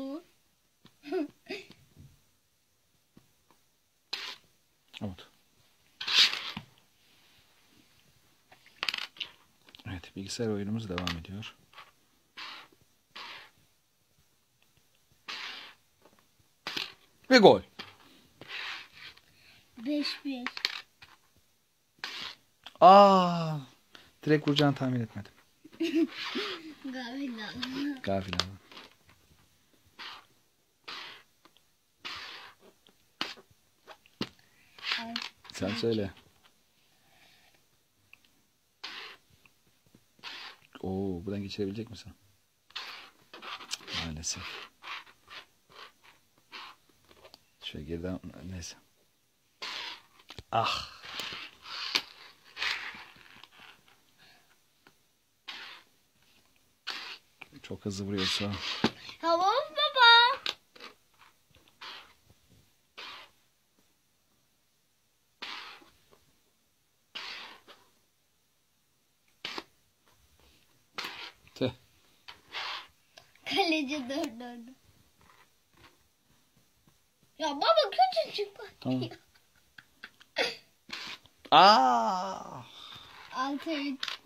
olur. Umut. Evet bilgisayar oyunumuz devam ediyor. Ve gol. 5-1. Aa, direkt vuracağını tahmin etmedim. Galiba. Gafil Sen söyle. Oo, buradan geçirebilecek misin? Maalesef. Şöyle geriden neyse. Ah. Çok hızlı vuruyorsun. Tamam baba. Tüh. Kaleci durdurdu. Ya baba küçücük bak. Tamam. Ah. Altı üç.